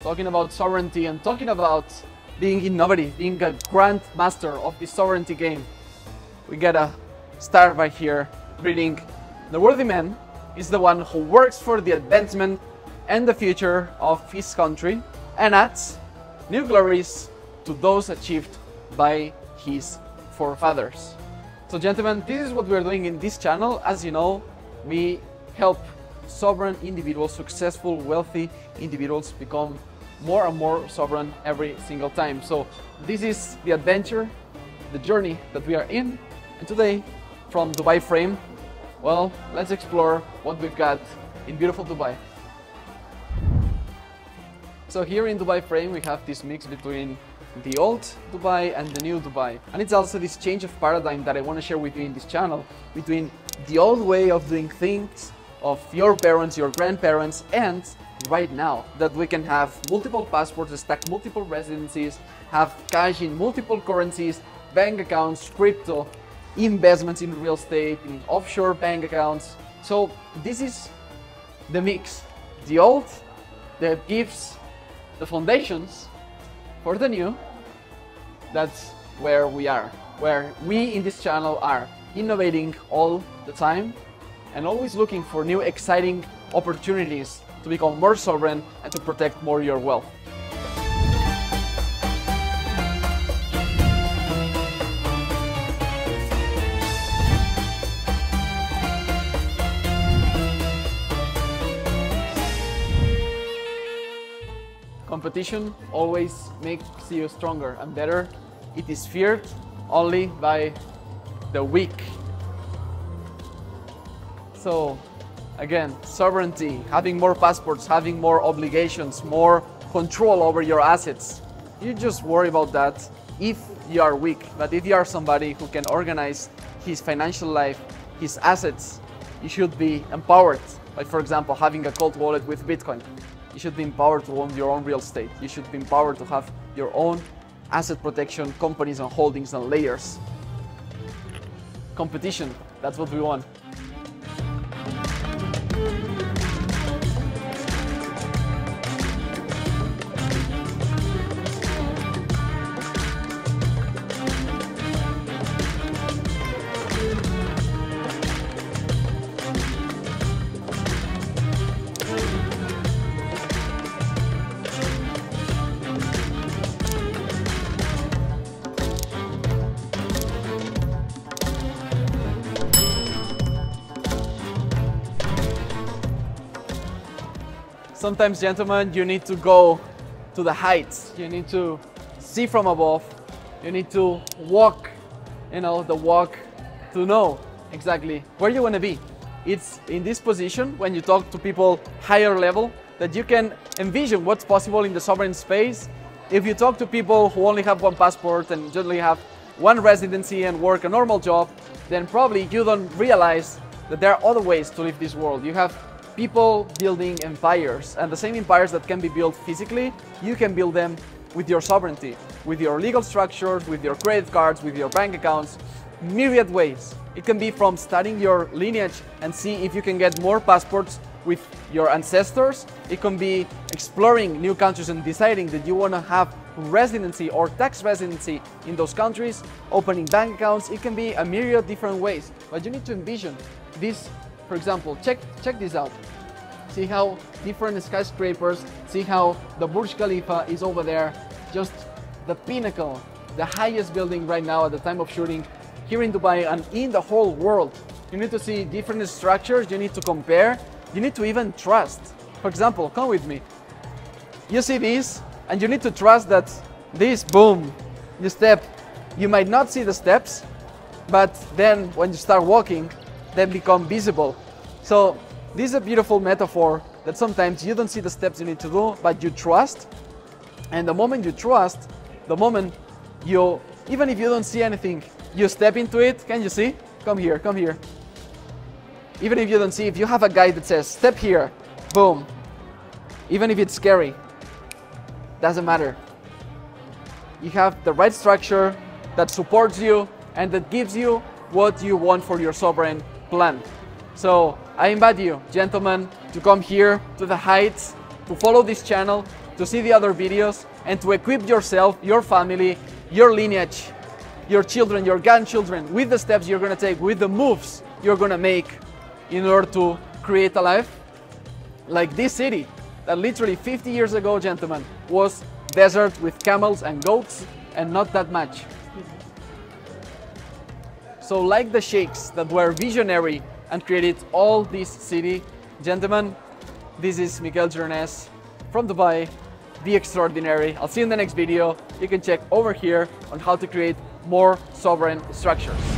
talking about sovereignty and talking about being innovative, being a grand master of the sovereignty game, we gotta start by here reading The worthy man is the one who works for the advancement and the future of his country and adds new glories to those achieved by his forefathers. So gentlemen, this is what we're doing in this channel. As you know, we help sovereign individuals, successful, wealthy individuals become more and more sovereign every single time. So this is the adventure, the journey that we are in. And today, from Dubai Frame, well, let's explore what we've got in beautiful Dubai. So here in Dubai Frame, we have this mix between the old Dubai and the new Dubai. And it's also this change of paradigm that I want to share with you in this channel between the old way of doing things of your parents, your grandparents, and right now that we can have multiple passports, stack multiple residencies, have cash in multiple currencies, bank accounts, crypto, investments in real estate, in offshore bank accounts. So this is the mix. The old that gives the foundations for the new. That's where we are, where we in this channel are innovating all the time and always looking for new exciting opportunities to become more sovereign and to protect more your wealth. Competition always makes you stronger and better. It is feared only by the weak. So again, sovereignty, having more passports, having more obligations, more control over your assets. You just worry about that if you are weak. But if you are somebody who can organize his financial life, his assets, you should be empowered. Like for example, having a cold wallet with Bitcoin. You should be empowered to own your own real estate. You should be empowered to have your own asset protection companies and holdings and layers. Competition, that's what we want. Sometimes, gentlemen, you need to go to the heights. You need to see from above. You need to walk, you know, the walk to know exactly where you want to be. It's in this position when you talk to people higher level that you can envision what's possible in the sovereign space. If you talk to people who only have one passport and generally have one residency and work a normal job, then probably you don't realize that there are other ways to live this world. You have people building empires and the same empires that can be built physically, you can build them with your sovereignty, with your legal structures, with your credit cards, with your bank accounts, myriad ways. It can be from studying your lineage and see if you can get more passports with your ancestors. It can be exploring new countries and deciding that you want to have residency or tax residency in those countries, opening bank accounts. It can be a myriad different ways, but you need to envision this for example, check, check this out. See how different skyscrapers, see how the Burj Khalifa is over there, just the pinnacle, the highest building right now at the time of shooting here in Dubai and in the whole world. You need to see different structures, you need to compare, you need to even trust. For example, come with me. You see this and you need to trust that this, boom, you step. You might not see the steps, but then when you start walking, then become visible. So this is a beautiful metaphor that sometimes you don't see the steps you need to do, but you trust. And the moment you trust, the moment you, even if you don't see anything, you step into it. Can you see? Come here, come here. Even if you don't see, if you have a guide that says, step here, boom. Even if it's scary, doesn't matter. You have the right structure that supports you and that gives you what you want for your sovereign plan. So I invite you, gentlemen, to come here to the heights, to follow this channel, to see the other videos, and to equip yourself, your family, your lineage, your children, your grandchildren with the steps you're going to take, with the moves you're going to make in order to create a life like this city that literally 50 years ago, gentlemen, was desert with camels and goats and not that much. So like the sheikhs that were visionary and created all this city, gentlemen, this is Miquel Gironès from Dubai, the extraordinary. I'll see you in the next video. You can check over here on how to create more sovereign structures.